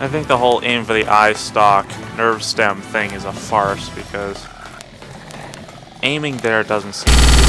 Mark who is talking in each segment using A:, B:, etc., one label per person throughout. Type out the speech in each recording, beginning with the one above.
A: I think the whole aim for the eye stalk nerve stem thing is a farce because aiming there doesn't seem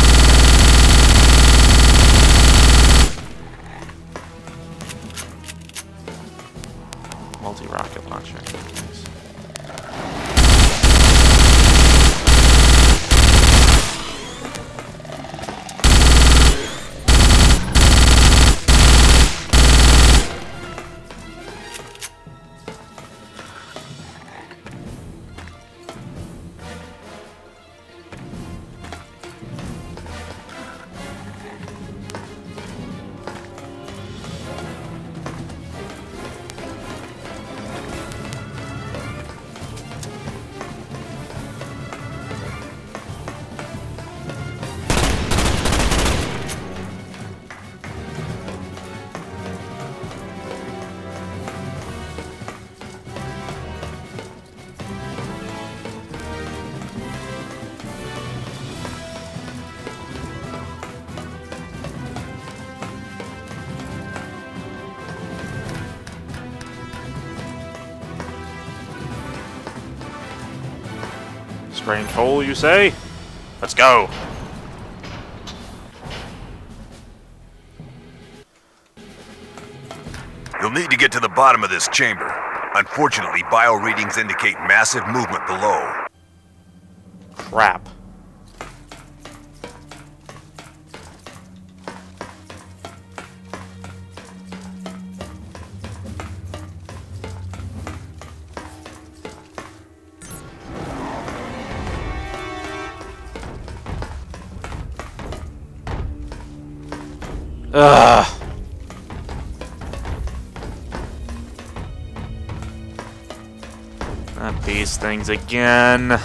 A: Strange hole, you say? Let's go!
B: You'll need to get to the bottom of this chamber. Unfortunately, bio readings indicate massive movement below.
A: Crap. Ugh. Not these things again.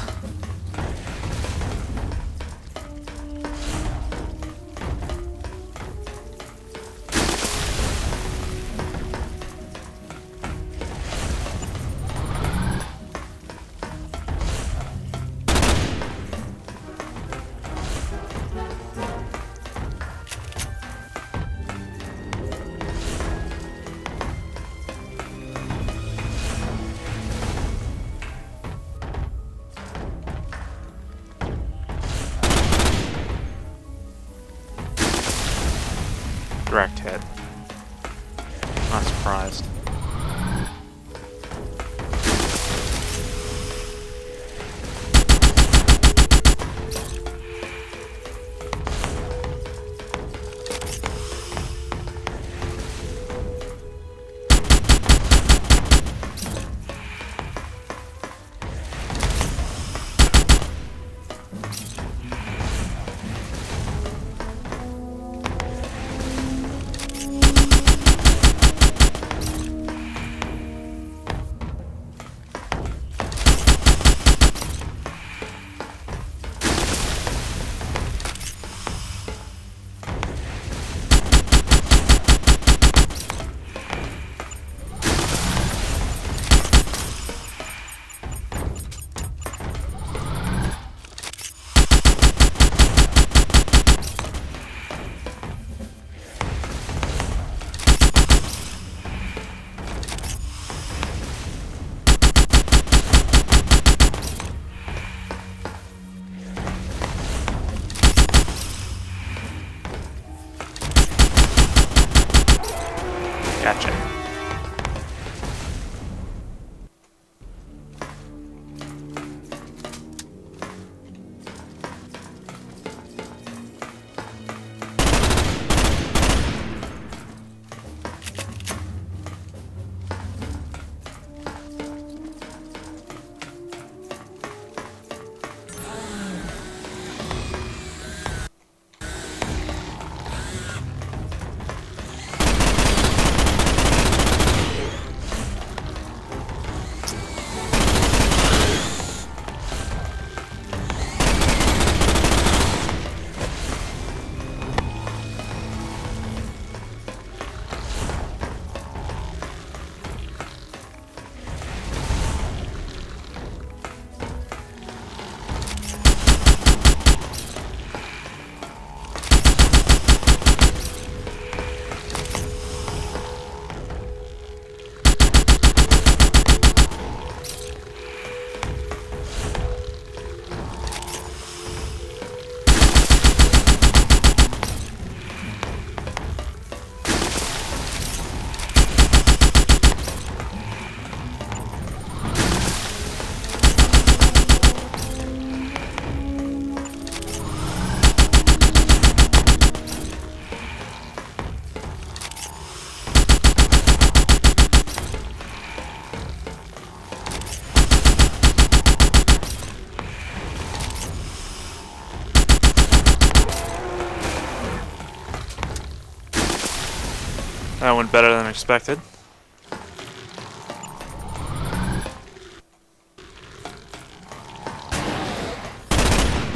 A: That went better than expected.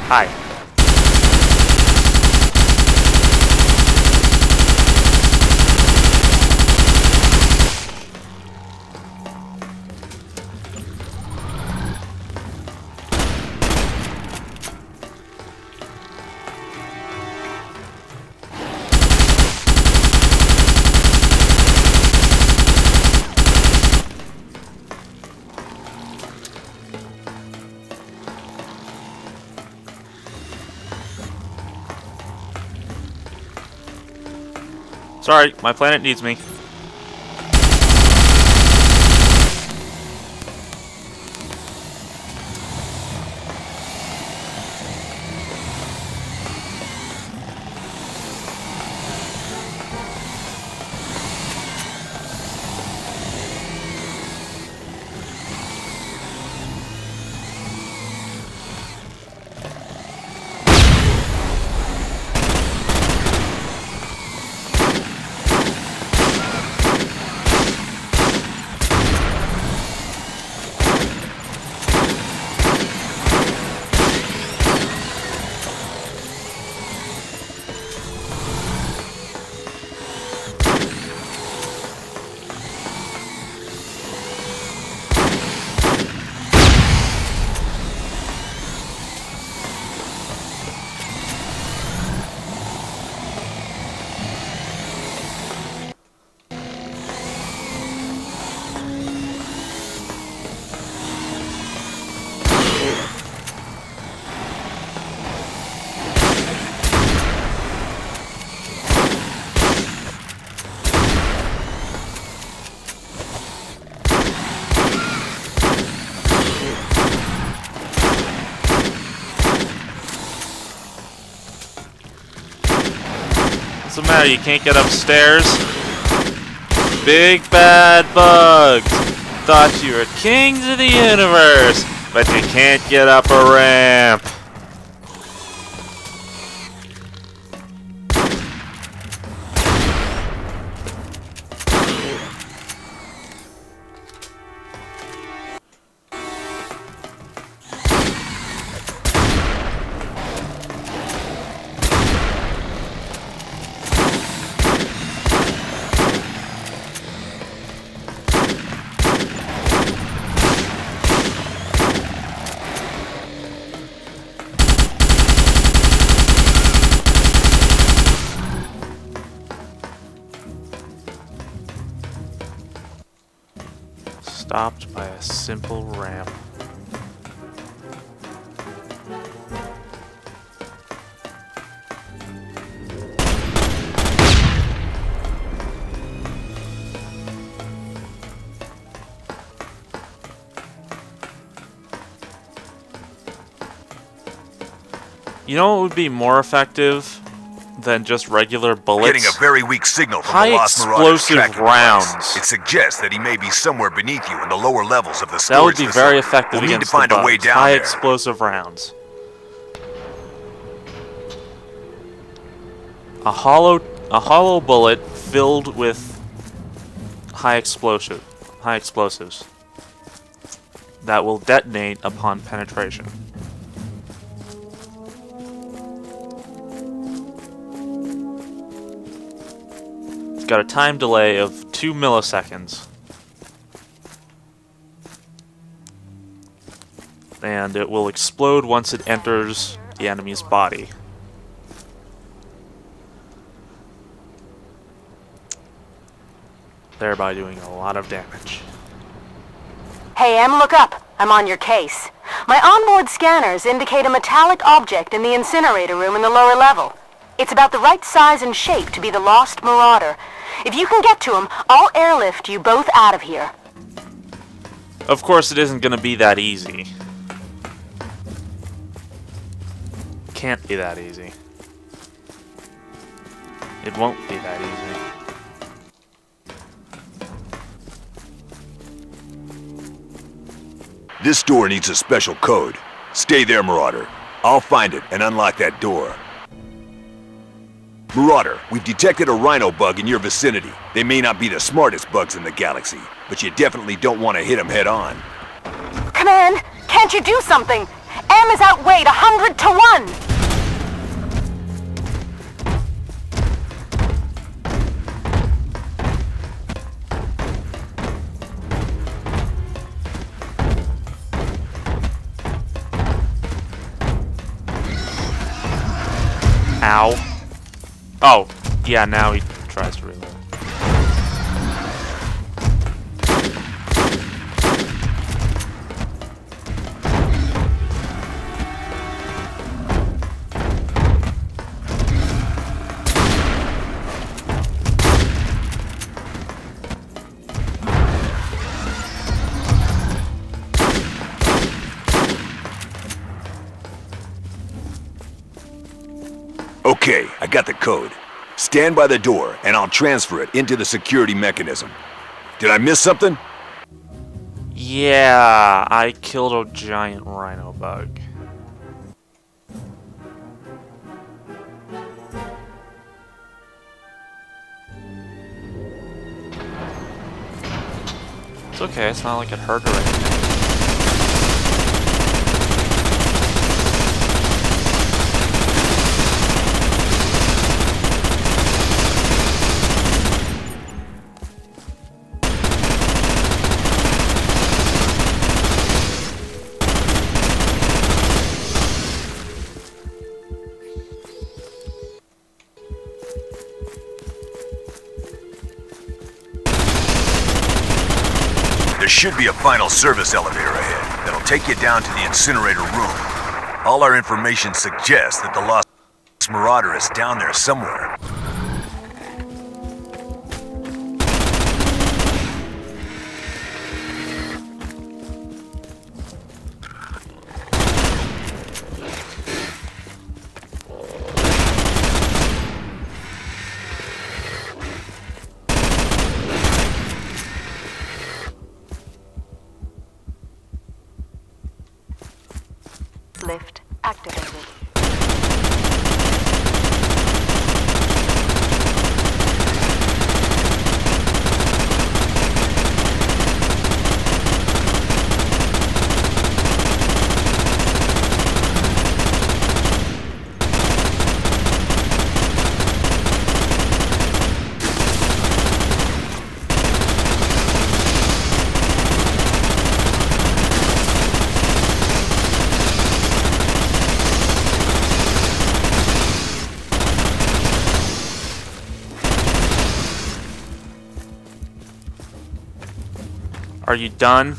A: Hi. Sorry, my planet needs me. You can't get upstairs? Big bad bugs! Thought you were kings of the universe, but you can't get up a ramp. Stopped by a simple ramp. You know what would be more effective than just regular bullets?
B: Getting a very weak signal from
A: High
B: the Lost
A: explosive rounds.
B: device. It suggests that he may be somewhere beneath you in the lower levels of the storage That
A: would be
B: facility.
A: very effective
B: We'll need to
A: against
B: find
A: the
B: a way
A: bugs.
B: down
A: High
B: there.
A: explosive rounds. A hollow, a hollow bullet filled with high explosive, high explosives that will detonate upon penetration. It's got a time delay of two milliseconds. and it will explode once it enters the enemy's body. Thereby doing a lot of damage.
C: Hey, Em, look up. I'm on your case. My onboard scanners indicate a metallic object in the incinerator room in the lower level. It's about the right size and shape to be the Lost Marauder. If you can get to him, I'll airlift you both out of here.
A: Of course, it isn't going to be that easy. Can't be that easy. It won't be that easy.
B: This door needs a special code. Stay there, Marauder. I'll find it and unlock that door. Marauder, we've detected a rhino bug in your vicinity. They may not be the smartest bugs in the galaxy, but you definitely don't want to hit them head on.
C: Command, can't you do something? M is outweighed a hundred to one!
A: Oh, yeah, now he tries to
B: got the code. Stand by the door, and I'll transfer it into the security mechanism. Did I miss something?
A: Yeah, I killed a giant rhino bug. It's okay, it's not like it hurt or anything.
B: Should be a final service elevator ahead that'll take you down to the incinerator room. All our information suggests that the Lost Marauder is down there somewhere.
C: Activated.
A: Are you done?